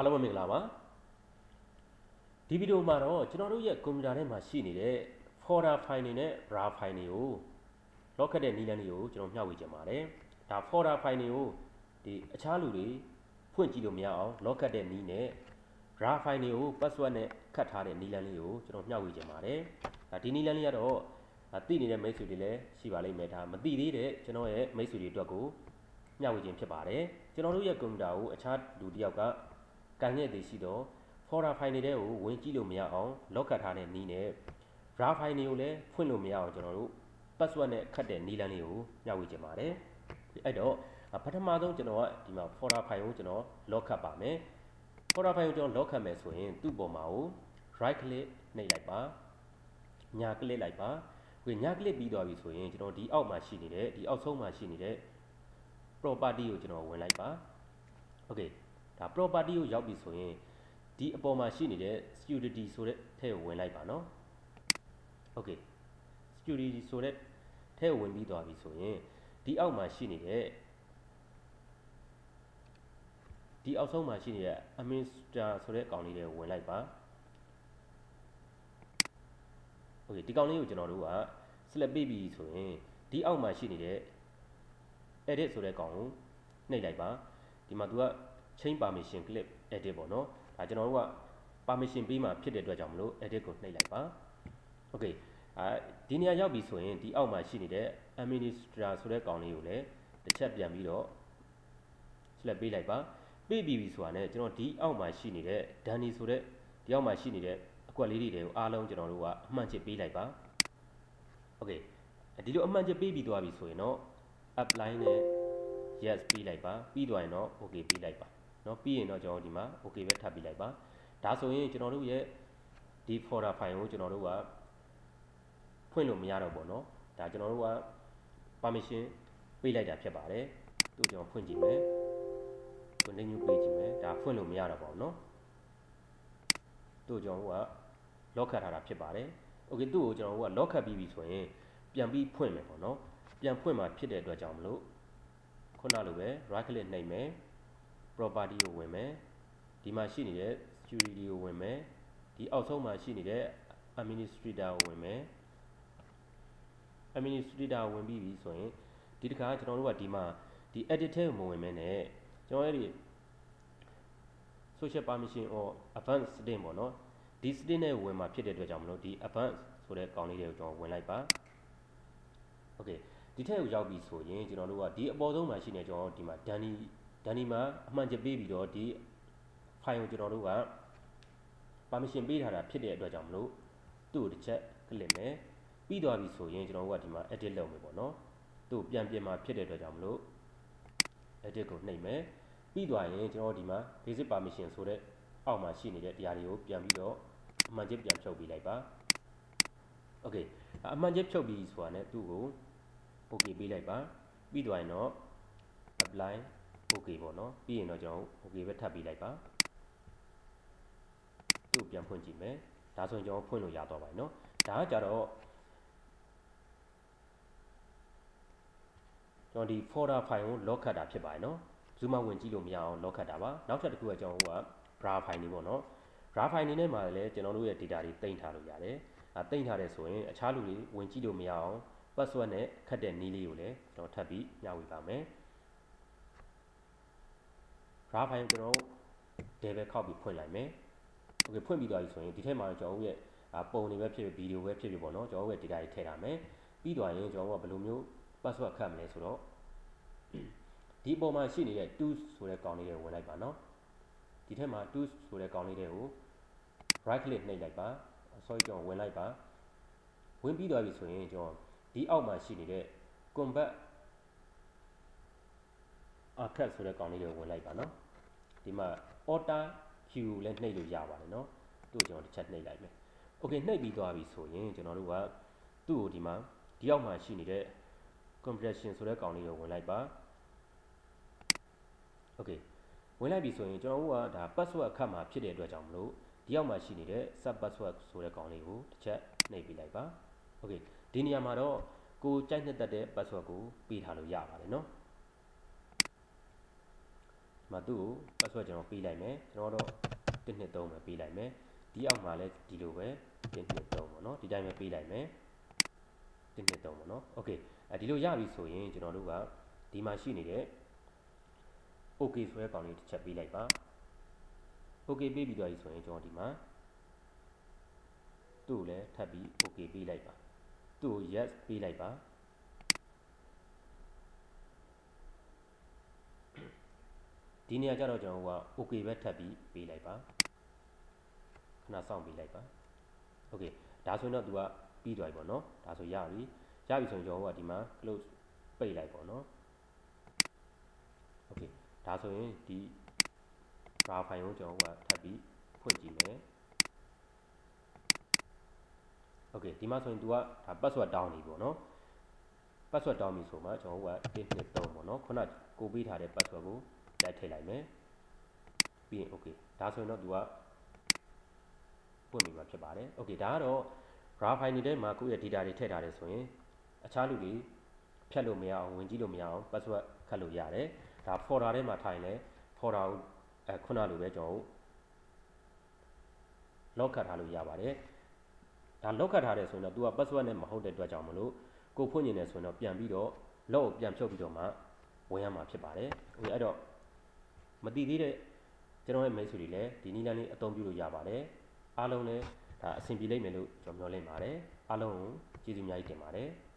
အားလုံးပဲမင်္ဂလာပါဒီဗီဒီယိုမှာတော့ကျွန်တော်တို့ရဲ့ကွန်ပျူတာထဲမှာရှိနေတဲ့ folder file တွေနဲ့ raw file တွေကို lock ခတ်တဲ့နည်းလမ်းတွေကိုကျွန်တော်မျှဝေချင်ပါတယ်ဒါ folder file တွေကိုဒီအခြားလူတွေဖွင့်ကြည့်လို့မရအောင် lock ခတ်တဲ့နည်းနဲ့ raw file တွေကို password နဲ့ခတ်ထားတဲ့နည်းလမ်းလေးကိုကျွန်တော်မျှဝေချင်ပါတယ်ဒါဒီနည်းလမ်းလေးကတော့သိနေတဲ့မိတ်ဆွေတွေလည်းရှိပါလိမ့်မယ်ဒါမသိသေးတဲ့ကျွန်တော်ရဲ့မိတ်ဆွေတွေအတွက်ကိုမျှဝေခြင်းဖြစ်ပါတယ်ကျွန်တော်တို့ရဲ့ကွန်ပျူတာကိုအခြားလူတစ်ယောက်က ကန်ခဲ့သေးရှိတော့ folder file တွေကိုဝင်ကြည့်လို့မရအောင် lock ခတ်ထားတဲ့နည်းနဲ့ raw file တွေကိုလည်းဖွင့်လို့မရအောင်ကျွန်တော်တို့ password နဲ့ခတ်တဲ့နည်းလမ်းလေးကိုမျှဝေခြင်းပါတယ်အဲ့တော့ပထမဆုံးကျွန်တော်ကဒီမှာ folder file ကိုကျွန်တော် lock ခတ်ပါမယ် folder file ကိုကျွန်တော် lock ခတ်မယ်ဆိုရင်သူ့ပေါ်မှာကို right click နှိပ်လိုက်ပါညာ click လိုက်ပါဒီညာ click ပြီးသွားပြီဆိုရင်ကျွန်တော်ဒီအောက်မှာရှိနေတဲ့ဒီအောက်ဆုံးမှာရှိနေတဲ့ property ကိုကျွန်တော်ဝင်လိုက်ပါ okay ဒါ property ကိုရောက်ပြီဆိုရင်ဒီအပေါ်မှာရှိနေတဲ့ security ဆိုတဲ့ထဲကိုဝင်လိုက်ပါနော် okay security ဆိုတဲ့ထဲကိုဝင်ပြီးသွားပြီဆိုရင်ဒီအောက်မှာရှိနေတဲ့ဒီအောက်ဆုံးမှာရှိနေတဲ့ administrator ဆိုတဲ့အကောင်လေးတွေကိုဝင်လိုက်ပါ okay ဒီကောင်လေးကိုကျွန်တော်တို့က select ပေးပြီဆိုရင်ဒီအောက်မှာရှိနေတဲ့ edit ဆိုတဲ့ကောင်ကိုနှိပ်လိုက်ပါဒီမှာ तू က change permission clip edit ပေါ့နော်ဒါကျွန်တော်တို့က permission ပေးမှဖြစ်တဲ့အတွက်ကြောင့်မလို့ edit ကိုနှိပ်လိုက်ပါ okay အဲဒီနေရာရောက်ပြီဆိုရင်ဒီအောက်မှာရှိနေတဲ့ administrator ဆိုတဲ့ကောင်လေးကိုလည်းတစ်ချက်ပြန်ပြီးတော့ select ပေးလိုက်ပါပေးပြီးပြီဆိုတာ ਨੇ ကျွန်တော်ဒီအောက်မှာရှိနေတဲ့ Danny ဆိုတဲ့ဒီအောက်မှာရှိနေတဲ့အကွက်လေးတွေကိုအားလုံးကျွန်တော်တို့ကအမှန်ချစ်ပေးလိုက်ပါ okay ဒီလိုအမှန်ချစ်ပေးပြီးသွားပြီဆိုရင်တော့ apply နဲ့ yes ပြီးလိုက်ပါပြီးသွားရင်တော့ okay ပြီးလိုက်ပါ เนาะပြီးရင်တော့ကျွန်တော်ဒီမှာ okay ပဲထပ်ပြီးလိုက်ပါဒါဆိုရင်ကျွန်တော်တို့ရဲ့ဒီ folder file ကိုကျွန်တော်တို့ကဖွင့်လို့မရတော့ဘူးเนาะဒါကျွန်တော်တို့က permission ပေးလိုက်တာဖြစ်ပါတယ်သူကျွန်တော်ဖွင့်ကြည့်မယ် continue ပေးကြည့်မယ်ဒါဖွင့်လို့မရတော့ပါဘူးเนาะသူကျွန်တော်တို့က lock ခတ်ထားတာဖြစ်ပါတယ် okay သူ့ကိုကျွန်တော်တို့က lock ခတ်ပြီးပြီဆိုရင်ပြန်ပြီးဖွင့်မယ်ပေါ့เนาะပြန်ဖွင့်มาဖြစ်တဲ့အတွက်ကြောင့်မလို့ခုနလိုပဲ right click နှိပ်မယ် property ကိုဝင်မယ်ဒီမှာရှိနေတဲ့ security ကိုဝင်မယ်ဒီအောက်ဆုံးမှာရှိနေတဲ့ administrator ကိုဝင်မယ် administrator ဝင်ပြီးပြီဆိုရင်ဒီတခါကျွန်တော်တို့ကဒီမှာဒီ edit ထဲကိုမဝင်မဲနဲ့ကျွန်တော်အဲ့ဒီ social permission or advanced setting ပေါ့နော်ဒီ setting နဲ့ဝင်มาဖြစ်တဲ့အတွက်ကြောင့်မလို့ဒီ advanced ဆိုတဲ့ကောင်လေးတွေကိုကျွန်တော်ဝင်လိုက်ပါ okay ဒီထက်ကိုရောက်ပြီဆိုရင်ကျွန်တော်တို့ကဒီအပေါ်ဆုံးမှာရှိနေကျွန်တော်ဒီမှာ ဒန်နီဒန်နီမှာအမှန်ချက်ပေးပြီးတော့ဒီ file ကိုကျွန်တော်တို့က permission ပေးထားတာဖြစ်တဲ့အတွက်ကြောင့်မလို့သူ့ကိုတစ်ချက် click မယ်ပြီးသွားပြီဆိုရင်ကျွန်တော်တို့ကဒီမှာ edit လုပ်မယ်ပေါ့နော်သူ့ပြန်ပြင်มาဖြစ်တဲ့အတွက်ကြောင့်မလို့ edit ကိုနှိပ်မယ်ပြီးသွားရင်ကျွန်တော်ဒီမှာ basic permission ဆိုတဲ့အောက်မှာရှိနေတဲ့တရားတွေကိုပြန်ပြီးတော့အမှန်ချက်ပြန်ဖြုတ်ပေးလိုက်ပါ okay အမှန်ချက်ဖြုတ်ပြီးဆိုတာ ਨੇ သူ့ကို okay ပေးလိုက်ပါပြီးသွားရင်တော့ apply okay ပေါ့နော်ပြီးရင်တော့ကျွန်တော် okay ပဲထပ်ပေးလိုက်ပါသူ့ပြန်ဖွင့်ကြည့်မယ်ဒါဆိုရင်ကျွန်တော်ဖွင့်လို့ရတော့ပါတယ်နော်ဒါကကြတော့ကျွန်တော်ဒီ folder file ကို lock ခတ်တာဖြစ်ပါတယ်နော်ဘယ်သူမှဝင်ကြည့်လို့မရအောင် lock ခတ်တာပါနောက်ထပ်တစ်ခုကကျွန်တော်က raw file နေပေါ့နော် raw file နေနဲ့မှာလည်းကျွန်တော်တို့ရဲ့ data တွေတင်ထားလို့ရတယ်အဲတင်ထားတယ်ဆိုရင်အခြားလူတွေဝင်ကြည့်လို့မရအောင် password နဲ့ခတ်တဲ့နည်းလေးကိုလည်းကျွန်တော်ထပ်ပြီးညှဝေပါမယ် raw file ကျွန်တော် level ခောက်ပြီးဖွင့်လိုက်မယ် okay ဖွင့်ပြီးသွားပြီဆိုရင်ဒီထဲမှာကျွန်တော်ရဲ့ပုံတွေပဲဖြစ်ဖြစ်ဗီဒီယိုပဲဖြစ်ဖြစ်ပေါ့နော်ကျွန်တော်ရဲ့ data တွေထည့်ထားမယ်ပြီးသွားရင်ကျွန်တော်ကဘယ်လိုမျိုး password ခတ်မလဲဆိုတော့ဒီပုံမှာရှိနေတဲ့ tools ဆိုတဲ့ကောင်လေးတွေကိုဝင်လိုက်ပါနော်ဒီထဲမှာ tools ဆိုတဲ့ကောင်လေးတွေကို right click နှိပ်လိုက်ပါ sorry ကျွန်တော်ဝင်လိုက်ပါဝင်ပြီးသွားပြီဆိုရင်ကျွန်တော်ဒီအောက်မှာရှိနေတဲ့ combat arcade ဆိုတဲ့ကောင်လေးတွေကိုဝင်လိုက်ပါနော်ဒီမှာ order queue လည်းနှိပ်လို့ရပါတယ်နော်သူ့ကိုကျွန်တော်တစ်ချက်နှိပ်လိုက်မယ် okay နှိပ်ပြီးသွားပြီဆိုရင်ကျွန်တော်တို့ကသူ့ကိုဒီမှာဒီအောက်မှာရှိနေတဲ့ compression ဆိုတဲ့ကောင်လေးကိုဝင်လိုက်ပါ okay ဝင်လိုက်ပြီဆိုရင်ကျွန်တော်တို့ကဒါ password အခတ်မှာဖြစ်တဲ့အတွက်ကြောင့်မလို့ဒီအောက်မှာရှိနေတဲ့ sub password ဆိုတဲ့ကောင်လေးကိုတစ်ချက်နှိပ်ပေးလိုက်ပါ okay ဒီနေရာမှာတော့ကိုကြိုက်နှစ်သက်တဲ့ password ကိုပေးထားလို့ရပါတယ်เนาะ မသူ့ကို password ကျွန်တော်ပေးလိုက်မယ်ကျွန်တော်တော့123ပဲပေးလိုက်မယ်ဒီအောက်မှာလည်းဒီလိုပဲ123ပေါ့နော်ဒီတိုင်းပဲပေးလိုက်မယ်123ပေါ့နော် okay အဲဒီလိုရပြီဆိုရင်ကျွန်တော်တို့ကဒီမှာရှိနေတဲ့ okay ဆိုတဲ့ကောင်လေးတစ်ချက်ပေးလိုက်ပါ okay ပေးပြီးတော့ဆိုရင်ကျွန်တော်ဒီမှာသူ့ကိုလည်းထပ်ပြီး okay ပေးလိုက်ပါသူ့ကို yes ပေးလိုက်ပါ ဒီနေရာကျတော့ကျွန်တော်က okay ပဲထပ်ပြီးပေးလိုက်ပါခဏစောင့်ပေးလိုက်ပါ okay ဒါဆိုရင်တော့ तू ကပြီးသွားပြီပေါ့နော်ဒါဆိုရပြီရပြီဆိုရင်ကျွန်တော်ကဒီမှာ close ပိတ်လိုက်ပေါ့နော် okay ဒါဆိုရင်ဒီ raw file ကိုကျွန်တော်ကထပ်ပြီးဖွင့်ကြည့်မယ် okay ဒီမှာဆိုရင် तू ကဒါ password down နေပေါ့နော် password down ပြီဆိုမှကျွန်တော်က1 2 3ပေါ့နော်ခုနကိုပေးထားတဲ့ password ကို လိုက်ထည့်လိုက်မယ်ပြီးရင် okay ဒါဆိုရင်တော့ तू ကပွင့်ပြီမှာဖြစ်ပါတယ် okay ဒါကတော့ raw file နေတဲ့မှာကိုယ့်ရဲ့ data တွေထည့်ထားတယ်ဆိုရင်အခြားလူတွေဖြတ်လို့မရအောင်ဝင်ကြည့်လို့မရအောင် password ခတ်လို့ရတယ်ဒါ folder ထဲမှာထိုင်လဲ folder ကိုအဲခုနလိုပဲကျွန်တော်တို့ lock ခတ်ထားလို့ရပါတယ်ဒါ lock ခတ်ထားတယ်ဆိုရင်တော့ तू က password နဲ့မဟုတ်တဲ့အတွက်ကြောင့်မလို့ကိုဖွင့်နေတယ်ဆိုရင်တော့ပြန်ပြီးတော့ lock ကိုပြန်ဖြုတ်ပြီးတော့မှဝင်ရမှာဖြစ်ပါတယ်။ဟိုအဲ့တော့ မတည်သေးတဲ့ကျွန်တော်ရဲ့ mail တွေလည်းဒီနည်းလမ်းလေးအသုံးပြုလို့ရပါတယ်။အားလုံးလည်းဒါအဆင်ပြေလိမ့်မယ်လို့ကျွန်တော်မျှော်လင့်ပါတယ်။အားလုံးကိုကျေးဇူးအများကြီးတင်ပါတယ်။